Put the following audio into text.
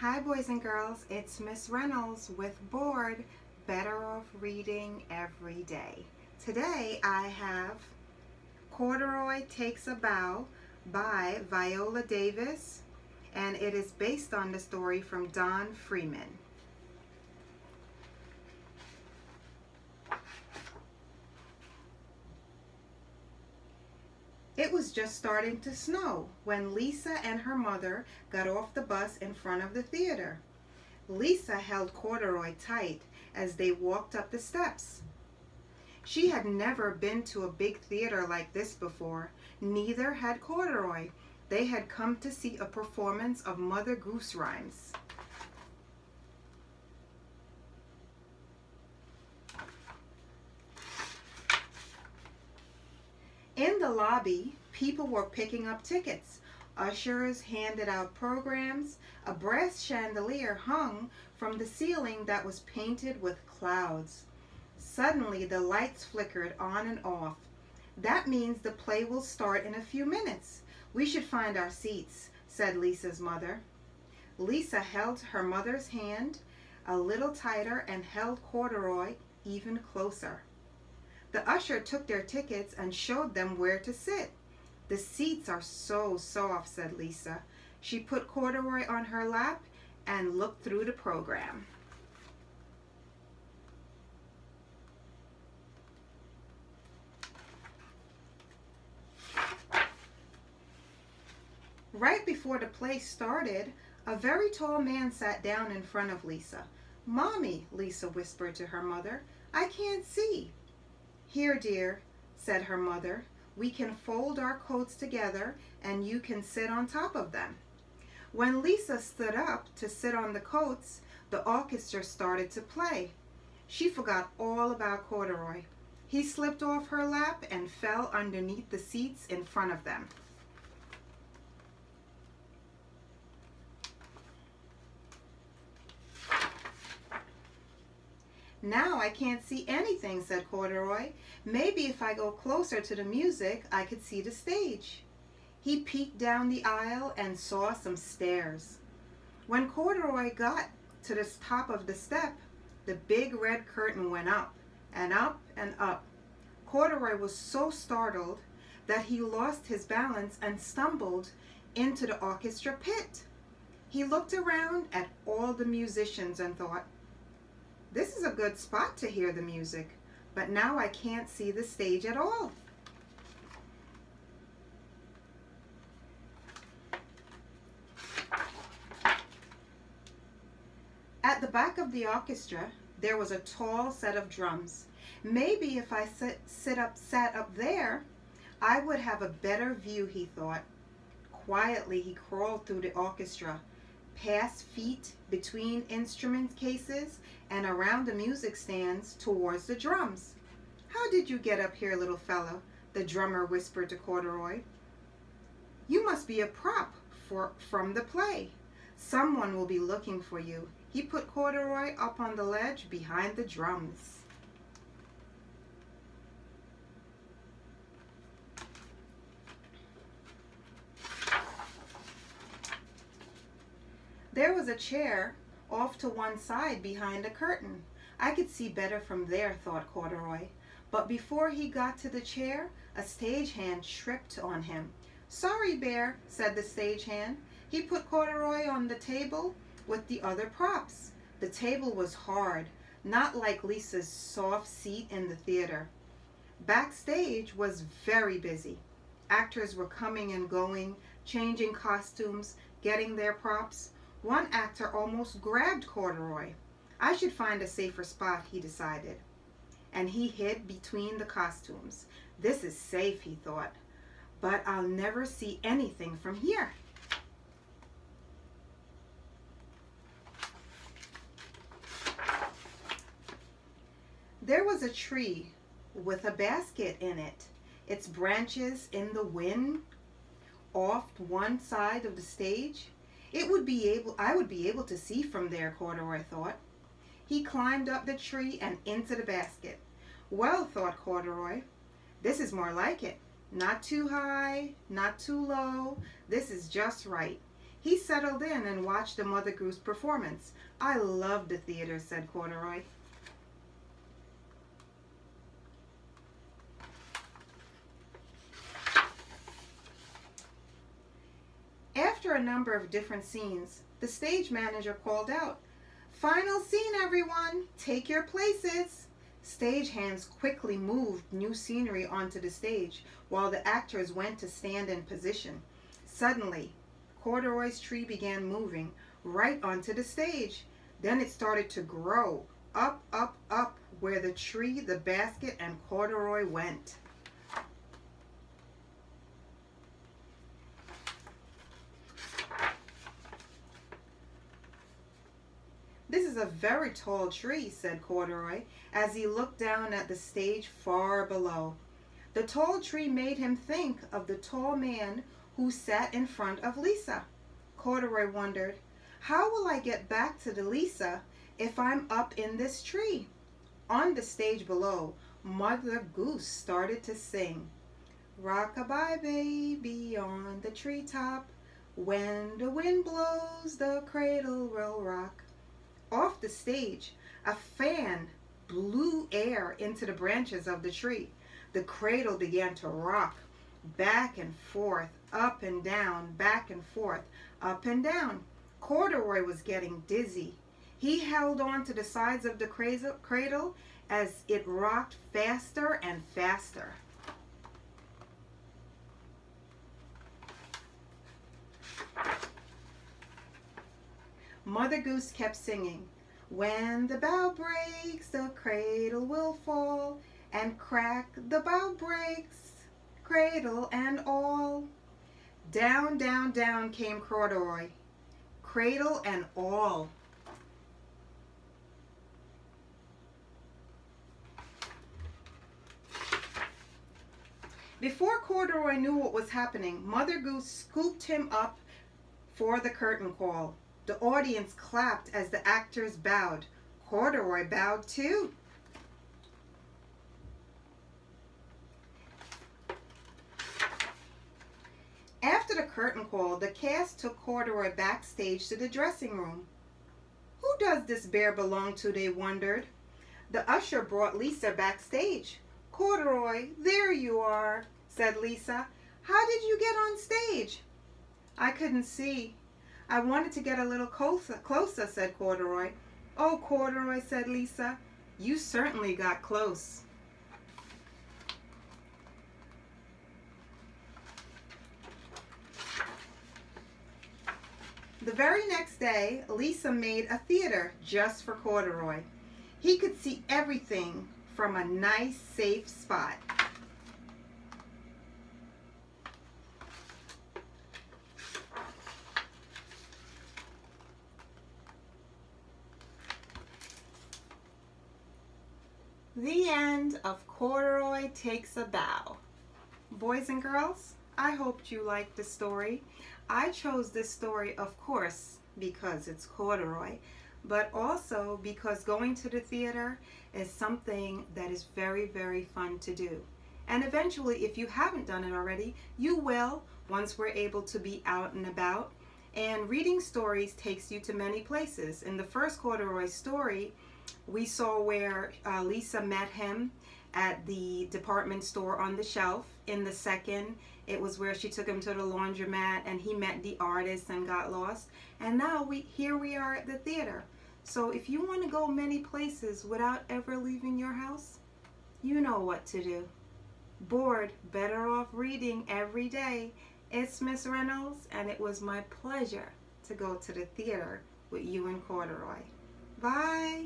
Hi boys and girls, it's Miss Reynolds with Bored Better Off Reading Every Day. Today I have Corduroy Takes a Bow by Viola Davis and it is based on the story from Don Freeman. Just starting to snow when Lisa and her mother got off the bus in front of the theater. Lisa held Corduroy tight as they walked up the steps. She had never been to a big theater like this before. Neither had Corduroy. They had come to see a performance of Mother Goose rhymes. In the lobby, people were picking up tickets. Ushers handed out programs. A brass chandelier hung from the ceiling that was painted with clouds. Suddenly, the lights flickered on and off. That means the play will start in a few minutes. We should find our seats, said Lisa's mother. Lisa held her mother's hand a little tighter and held Corduroy even closer. The usher took their tickets and showed them where to sit. The seats are so soft, said Lisa. She put Corduroy on her lap and looked through the program. Right before the play started, a very tall man sat down in front of Lisa. Mommy, Lisa whispered to her mother, I can't see. Here, dear, said her mother, we can fold our coats together and you can sit on top of them. When Lisa stood up to sit on the coats, the orchestra started to play. She forgot all about Corduroy. He slipped off her lap and fell underneath the seats in front of them. Now I can't see anything, said Corduroy. Maybe if I go closer to the music, I could see the stage. He peeked down the aisle and saw some stairs. When Corduroy got to the top of the step, the big red curtain went up and up and up. Corduroy was so startled that he lost his balance and stumbled into the orchestra pit. He looked around at all the musicians and thought, this is a good spot to hear the music, but now I can't see the stage at all. At the back of the orchestra, there was a tall set of drums. Maybe if I sit, sit up, sat up there, I would have a better view, he thought. Quietly, he crawled through the orchestra, past feet between instrument cases and around the music stands towards the drums. How did you get up here, little fellow? The drummer whispered to Corduroy. You must be a prop for, from the play. Someone will be looking for you. He put Corduroy up on the ledge behind the drums. There was a chair off to one side behind a curtain. I could see better from there, thought Corduroy. But before he got to the chair, a stagehand tripped on him. Sorry, Bear, said the stagehand. He put Corduroy on the table with the other props. The table was hard, not like Lisa's soft seat in the theater. Backstage was very busy. Actors were coming and going, changing costumes, getting their props. One actor almost grabbed Corduroy. I should find a safer spot, he decided. And he hid between the costumes. This is safe, he thought. But I'll never see anything from here. There was a tree with a basket in it, its branches in the wind off one side of the stage. It would be able, I would be able to see from there, Corduroy thought. He climbed up the tree and into the basket. Well, thought Corduroy, this is more like it. Not too high, not too low. This is just right. He settled in and watched the Mother Goose performance. I love the theater, said Corduroy. After a number of different scenes, the stage manager called out, Final scene, everyone! Take your places! Stage hands quickly moved new scenery onto the stage while the actors went to stand in position. Suddenly, Corduroy's tree began moving right onto the stage. Then it started to grow up, up, up where the tree, the basket, and Corduroy went. This is a very tall tree, said Corduroy, as he looked down at the stage far below. The tall tree made him think of the tall man who sat in front of Lisa. Corduroy wondered, how will I get back to the Lisa if I'm up in this tree? On the stage below, Mother Goose started to sing. Rock-a-bye baby on the treetop, when the wind blows the cradle will rock. Off the stage, a fan blew air into the branches of the tree. The cradle began to rock back and forth, up and down, back and forth, up and down. Corduroy was getting dizzy. He held on to the sides of the cradle as it rocked faster and faster. Mother Goose kept singing, When the bough breaks, the cradle will fall, and crack the bough breaks, cradle and all. Down, down, down came Corduroy, cradle and all. Before Corduroy knew what was happening, Mother Goose scooped him up for the curtain call. The audience clapped as the actors bowed. Corduroy bowed too. After the curtain call, the cast took Corduroy backstage to the dressing room. Who does this bear belong to, they wondered. The usher brought Lisa backstage. Corduroy, there you are, said Lisa. How did you get on stage? I couldn't see, I wanted to get a little closer, closer, said Corduroy. Oh, Corduroy, said Lisa, you certainly got close. The very next day, Lisa made a theater just for Corduroy. He could see everything from a nice, safe spot. The end of Corduroy Takes a Bow. Boys and girls, I hoped you liked the story. I chose this story, of course, because it's Corduroy, but also because going to the theater is something that is very, very fun to do. And eventually, if you haven't done it already, you will once we're able to be out and about. And reading stories takes you to many places. In the first Corduroy story, we saw where uh, Lisa met him at the department store on the shelf. In the second, it was where she took him to the laundromat and he met the artist and got lost. And now we here we are at the theater. So if you want to go many places without ever leaving your house, you know what to do. Bored, better off reading every day. It's Miss Reynolds and it was my pleasure to go to the theater with you and Corduroy. Bye.